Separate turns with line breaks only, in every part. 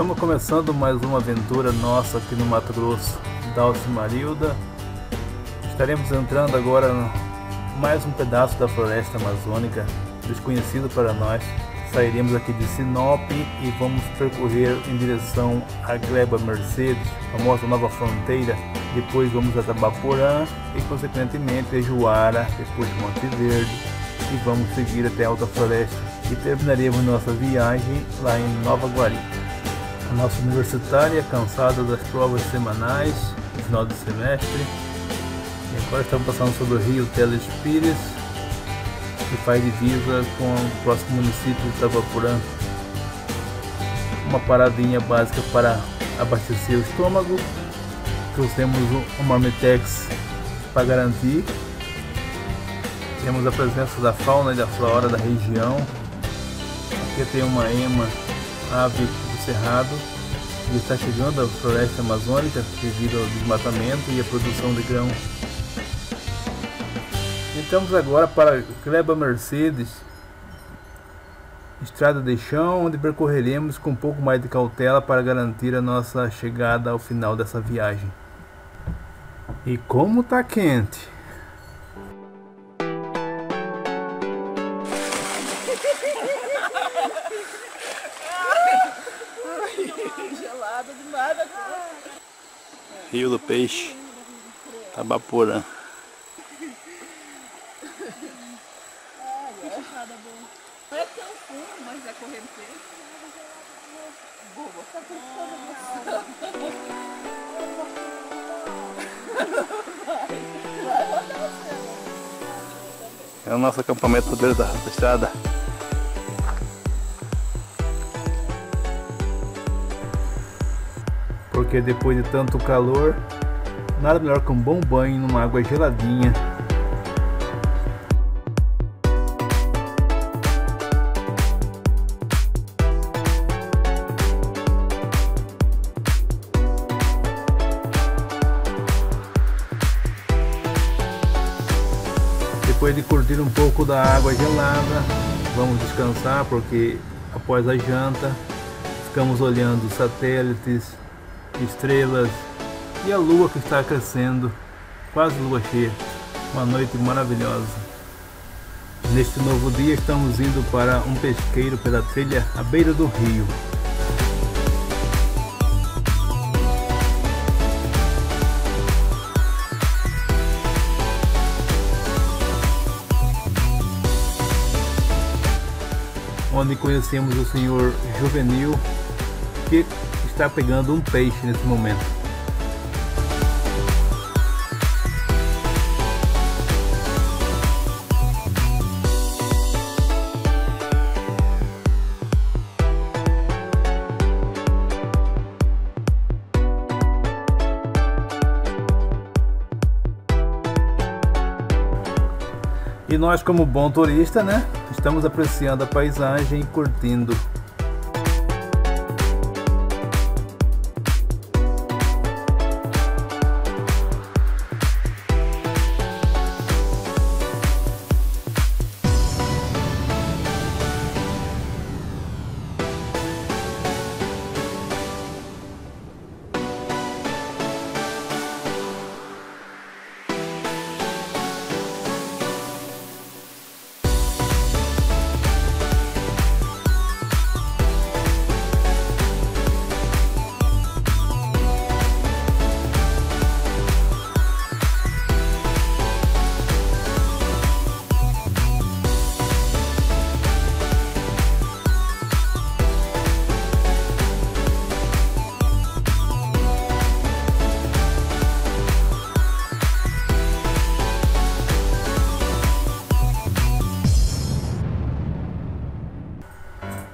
Estamos começando mais uma aventura nossa aqui no Mato Grosso, Dalce Marilda. Estaremos entrando agora mais um pedaço da floresta amazônica, desconhecido para nós. Sairemos aqui de Sinop e vamos percorrer em direção à Gleba Mercedes, famosa nova fronteira. Depois vamos a Tabaporã e consequentemente a Juara, depois Monte Verde e vamos seguir até Alta Floresta e terminaremos nossa viagem lá em Nova Guarita a nossa universitária, cansada das provas semanais, final do semestre. E agora estamos passando sobre o rio Teles Pires, que faz divisa com o próximo município de Itabaporã. Uma paradinha básica para abastecer o estômago. Trouxemos o Marmitex para garantir. Temos a presença da fauna e da flora da região. Aqui tem uma ema, ave Cerrado e está chegando à floresta amazônica devido ao desmatamento e à produção de grão. Entramos agora para Gleba Mercedes, estrada de chão, onde percorreremos com um pouco mais de cautela para garantir a nossa chegada ao final dessa viagem. E como tá quente! Rio do Peixe, Tabaporã.
Não é tão fundo, mas é correnteza. Boba, tá
É o nosso acampamento beira da, da estrada. Porque depois de tanto calor, nada melhor que um bom banho numa água geladinha. Depois de curtir um pouco da água gelada, vamos descansar porque após a janta ficamos olhando satélites, estrelas e a lua que está crescendo, quase lua cheia. Uma noite maravilhosa. Neste novo dia estamos indo para um pesqueiro pela trilha à beira do rio. Onde conhecemos o senhor Juvenil, que está pegando um peixe nesse momento. E nós como bom turista, né? Estamos apreciando a paisagem e curtindo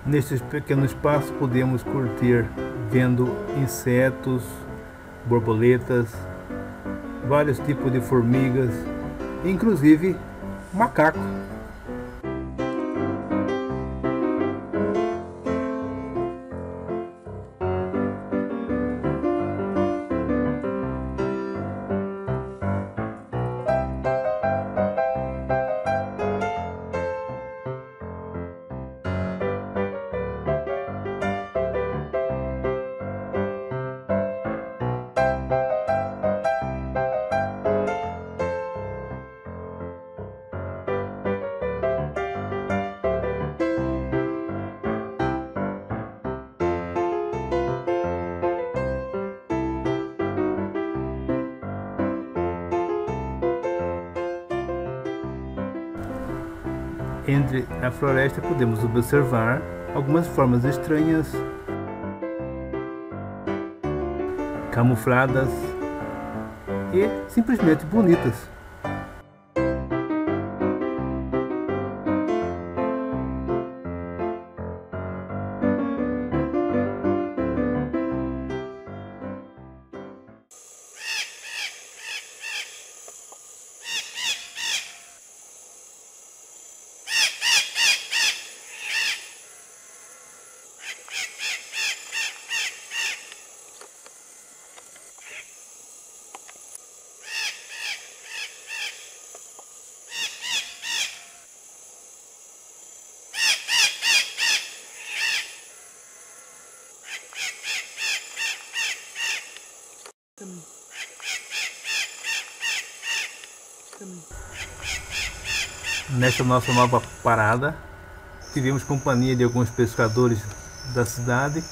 Neste pequeno espaço podemos curtir vendo insetos, borboletas, vários tipos de formigas, inclusive macaco. Entre a floresta podemos observar algumas formas estranhas, camufladas e simplesmente bonitas. Nesta nossa nova parada, tivemos companhia de alguns pescadores da cidade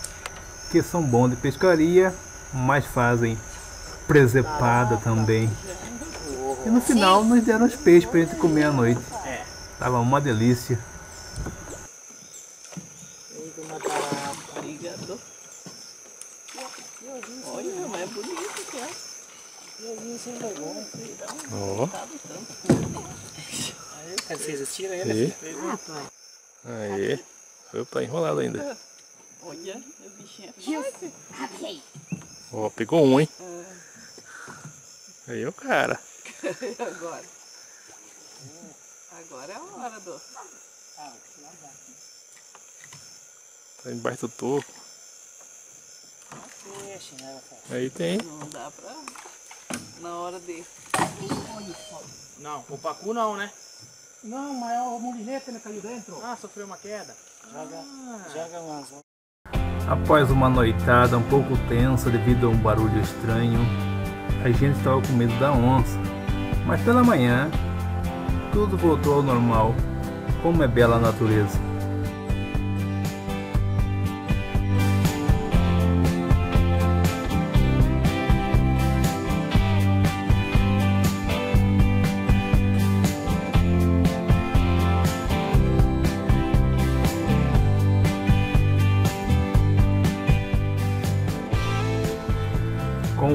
que são bons de pescaria, mas fazem presepada também. E no final nos deram os peixes para a gente comer à noite. Tava uma delícia.
Olha, mas é bonito que é.
Ó.
Aí vocês tiram ele.
Aí. Opa, enrolado ainda.
Olha, o bichinho.
Ó, pegou um, hein? Aí o cara.
Agora. Agora é a hora do.
Tá embaixo do
né?
Aí tem.
Não dá pra. Na hora de.
Não, o pacu não, né?
Não, mas o molinete ele caiu dentro.
Ah, sofreu uma queda.
Joga, joga um anzol.
Após uma noitada um pouco tensa devido a um barulho estranho, a gente estava com medo da onça. Mas pela manhã, tudo voltou ao normal, como é bela a natureza.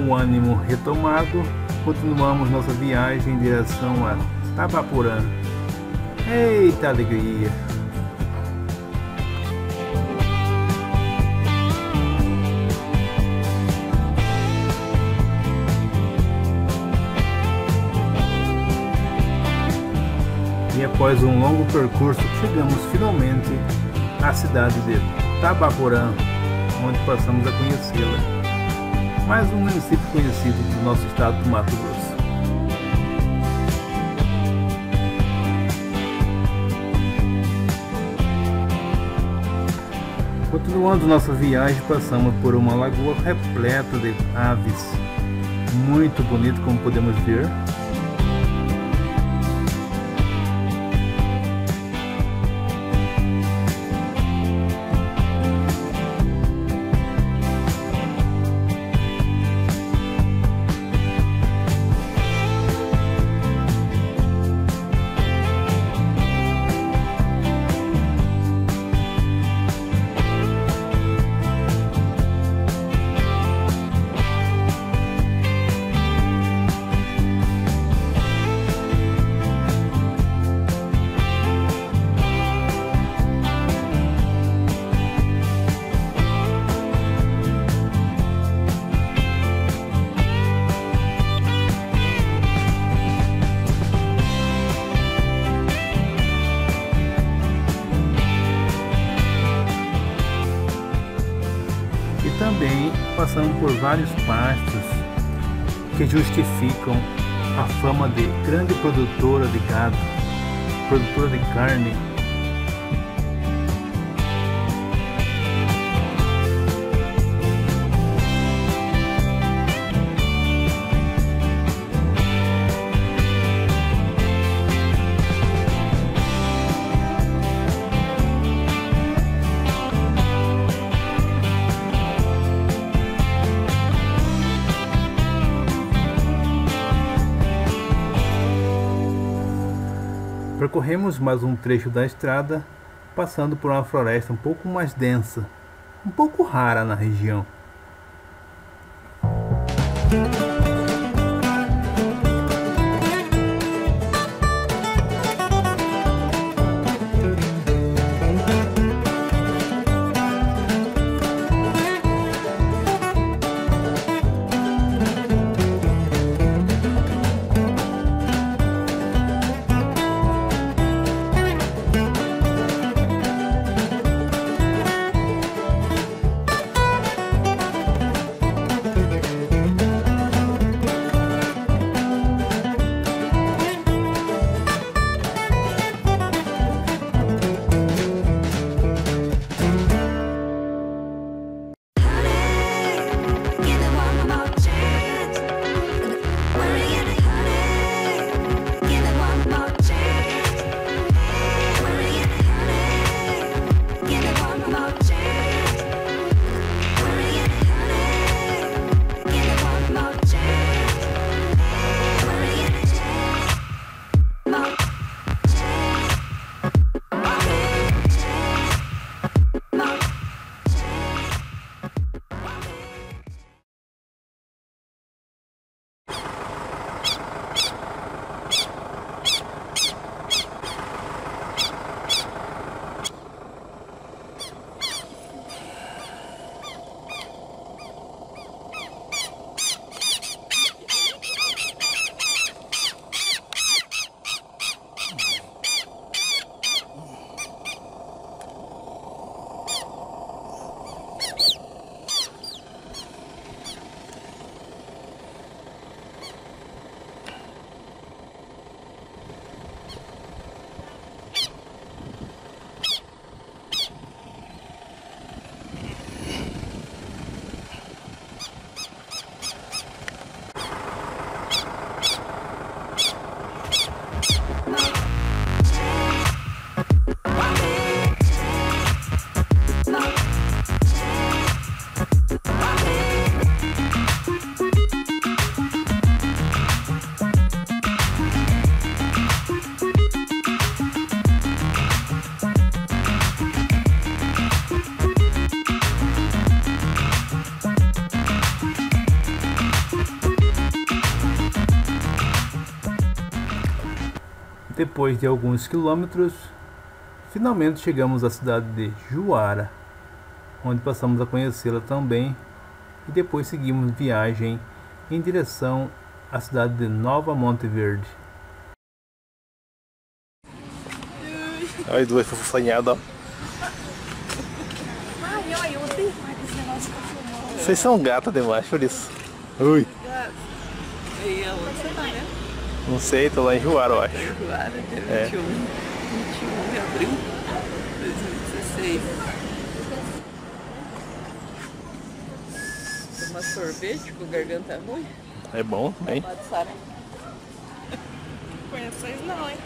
O ânimo retomado, continuamos nossa viagem em direção a Tabaporã. Eita alegria! E após um longo percurso, chegamos finalmente à cidade de Tabaporã, onde passamos a conhecê-la mais um município conhecido do nosso estado do Mato Grosso. Continuando nossa viagem, passamos por uma lagoa repleta de aves, muito bonito como podemos ver. Por vários pastos que justificam a fama de grande produtora de gado, produtora de carne. Percorremos mais um trecho da estrada, passando por uma floresta um pouco mais densa, um pouco rara na região. Depois de alguns quilômetros, finalmente chegamos à cidade de Juara, onde passamos a conhecê-la também e depois seguimos viagem em direção à cidade de Nova Monte Verde.
Olha duas fofanhadas, ó.
Ai, ai, eu odeio mais esse negócio que eu filmando.
Vocês são gatas demais por isso. Ui.
E ela, você tá, né?
Não sei, tô lá em Juara, eu acho.
Agora, dia
É.
21, 21 de abril de 2016. Tomar sorvete com garganta ruim?
É bom, hein?
Conheço vocês não, hein?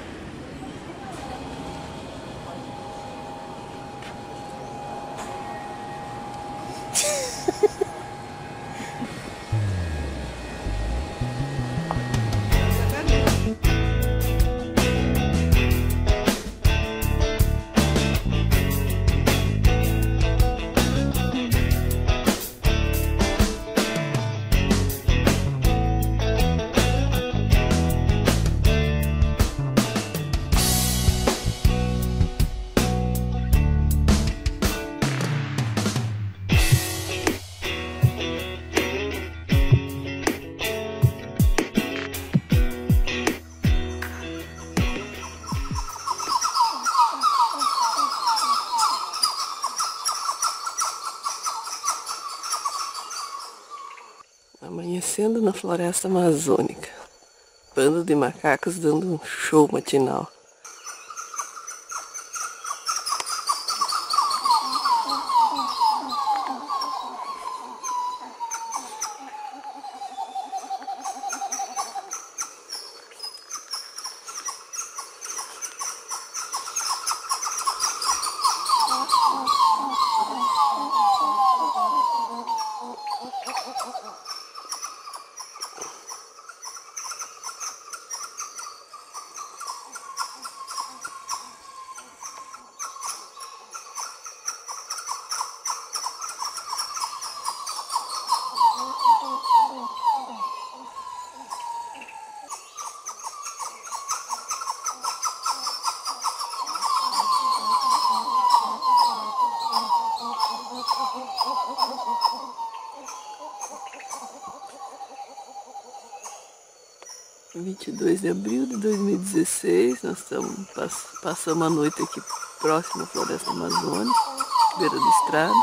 Amanhecendo na floresta amazônica. Bando de macacos dando um show matinal. 22 de abril de 2016, nós estamos, pass- passamos a noite aqui próximo à Floresta Amazônica, beira da estrada.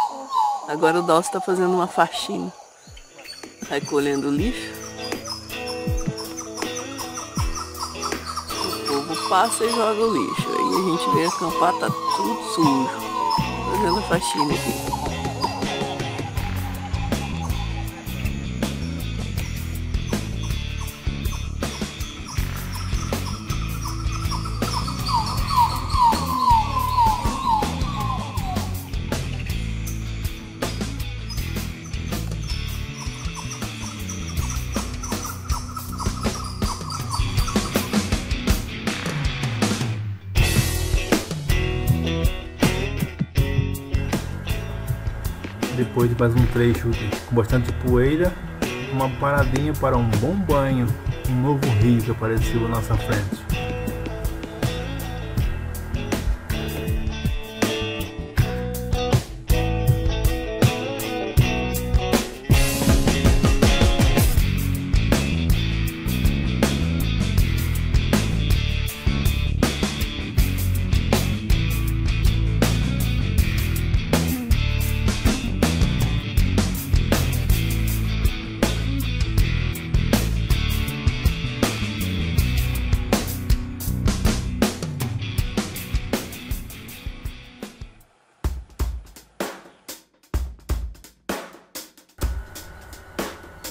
Agora o Dalcio está fazendo uma faxina, recolhendo lixo. O povo passa e joga o lixo. Aí a gente vem acampar, tá tudo sujo. Fazendo faxina aqui.
Depois de mais um trecho com bastante poeira, uma paradinha para um bom banho, um novo rio que apareceu à nossa frente.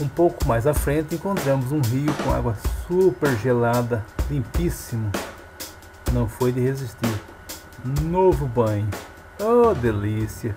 Um pouco mais à frente encontramos um rio com água super gelada, limpíssimo. Não foi de resistir. Novo banho. Oh, delícia!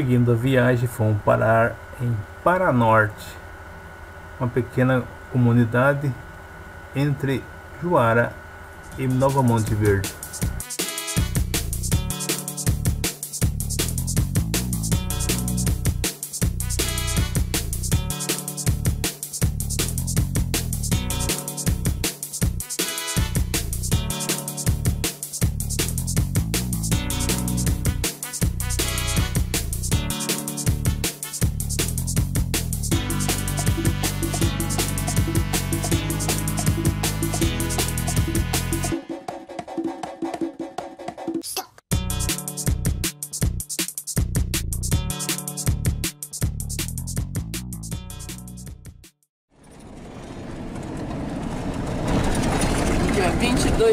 Seguindo a viagem, fomos parar em Paranorte, uma pequena comunidade entre Juara e Nova Monte Verde.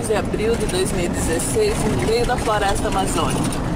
De abril de 2016, no meio da floresta amazônica.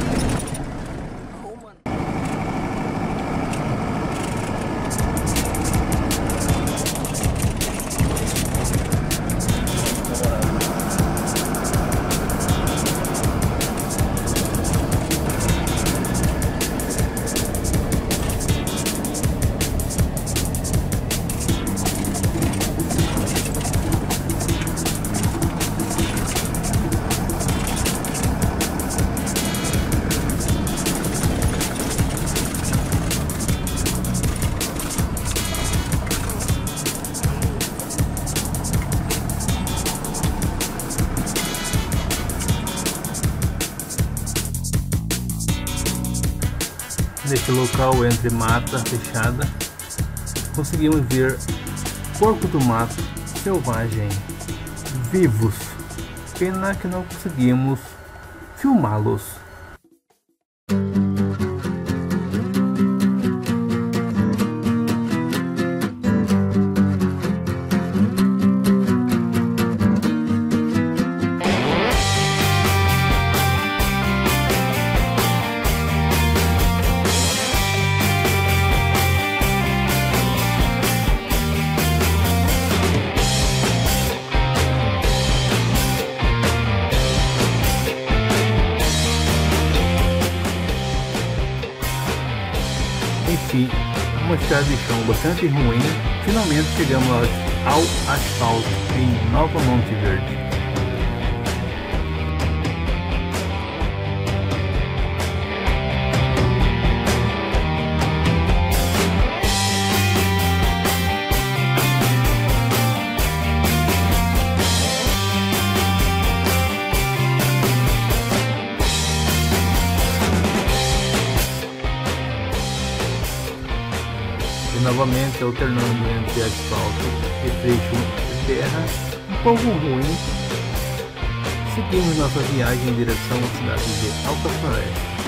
Local entre mata fechada, conseguimos ver porco do mato selvagem vivos. Pena que não conseguimos filmá-los. Chão bastante ruim, finalmente chegamos ao asfalto em Nova Monte Verde. Novamente alternando entre asfalto e trecho de terra um pouco ruim, seguimos nossa viagem em direção à cidade de Alta Floresta.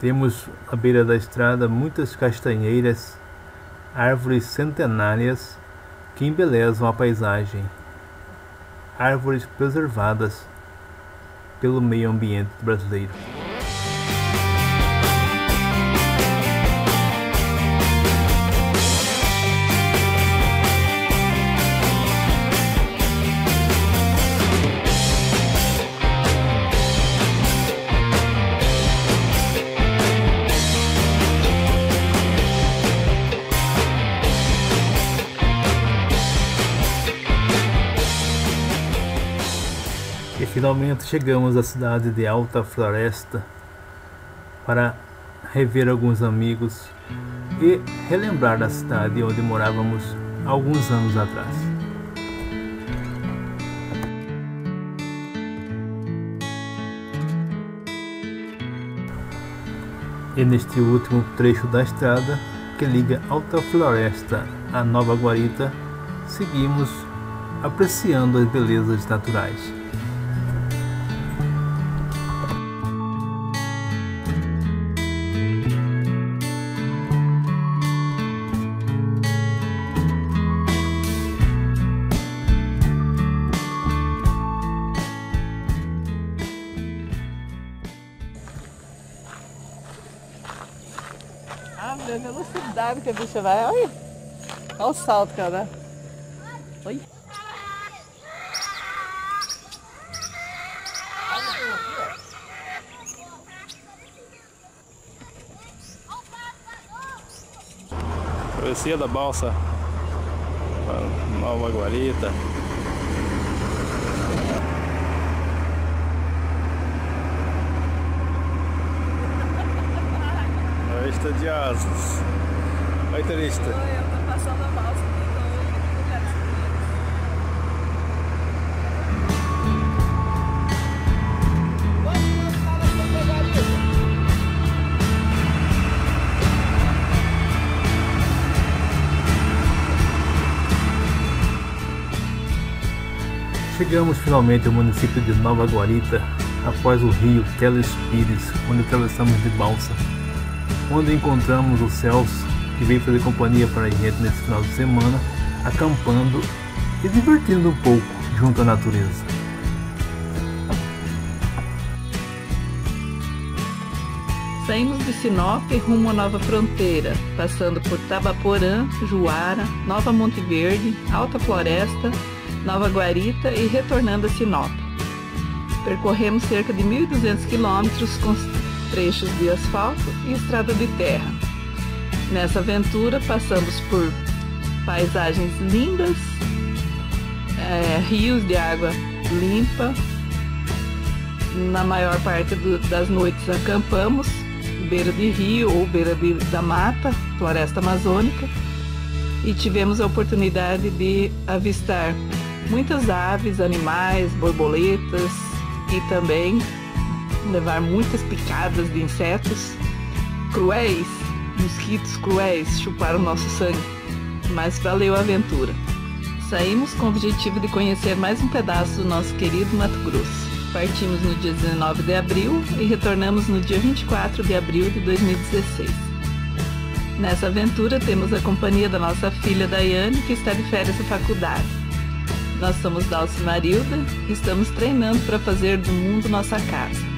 Temos à beira da estrada muitas castanheiras, árvores centenárias que embelezam a paisagem, árvores preservadas pelo meio ambiente brasileiro. E finalmente chegamos à cidade de Alta Floresta para rever alguns amigos e relembrar da cidade onde morávamos alguns anos atrás. E neste último trecho da estrada que liga Alta Floresta a Nova Guarita, seguimos apreciando as belezas naturais.
Meu, a velocidade que a bicha vai. Olha. Olha o salto que ela dá. Oi.
Travessia da balsa Nova Guarita. Oi, estudiosos. Oi, turista.
Eu tô passando a balsa aqui,
Chegamos finalmente ao município de Nova Guarita, após o rio Telespires, onde atravessamos de balsa, onde encontramos o Celso, que veio fazer companhia para a gente nesse final de semana, acampando e divertindo um pouco junto à natureza.
Saímos de Sinop rumo à Nova Fronteira, passando por Tabaporã, Juara, Nova Monte Verde, Alta Floresta, Nova Guarita e retornando a Sinop. Percorremos cerca de 1.200 quilômetros trechos de asfalto e estrada de terra. Nessa aventura passamos por paisagens lindas, eh, rios de água limpa. Na maior parte do- das noites acampamos, beira de rio ou beira de- da mata, floresta amazônica, e tivemos a oportunidade de avistar muitas aves, animais, borboletas e também levar muitas picadas de insetos cruéis, mosquitos cruéis chuparam nosso sangue, mas valeu a aventura. Saímos com o objetivo de conhecer mais um pedaço do nosso querido Mato Grosso. Partimos no dia 19 de abril e retornamos no dia 24 de abril de 2016. Nessa aventura temos a companhia da nossa filha Daiane, que está de férias da faculdade. Nós somos Dalci e Marilda e estamos treinando para fazer do mundo nossa casa.